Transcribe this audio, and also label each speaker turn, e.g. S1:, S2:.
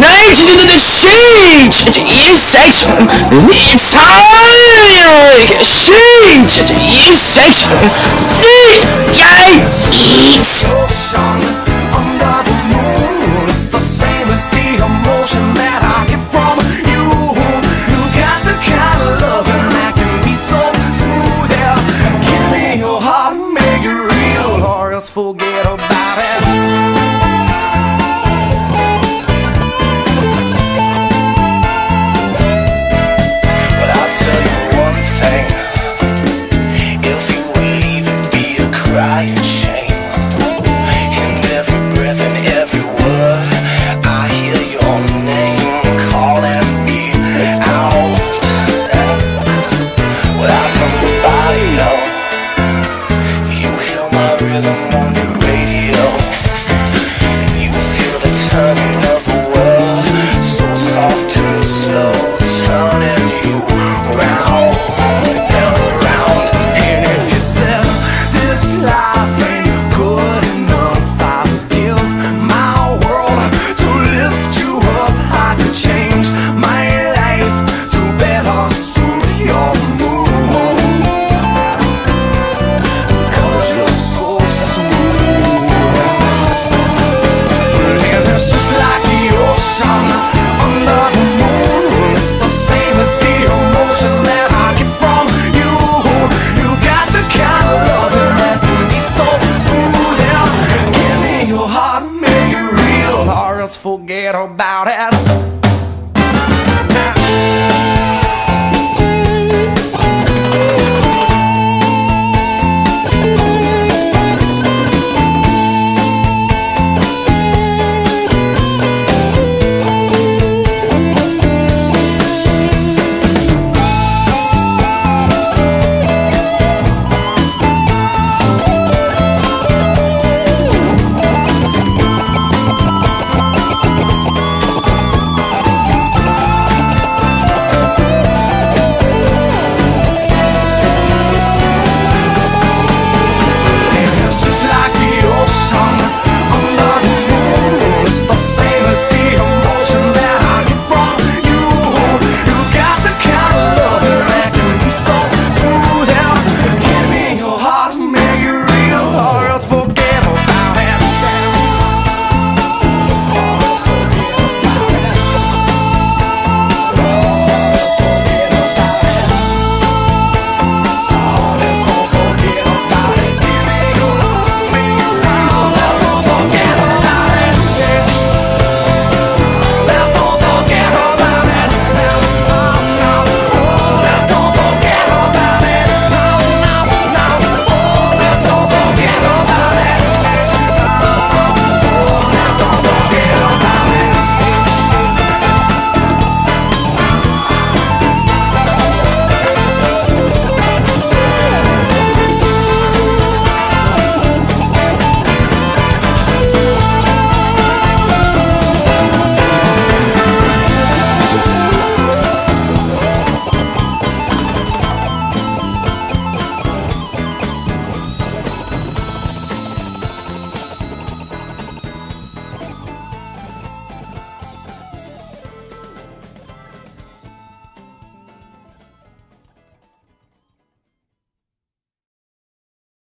S1: Night in the shade. Yes, it's
S2: high. Shade. Yes, it's.
S3: turning
S2: parents forget about it.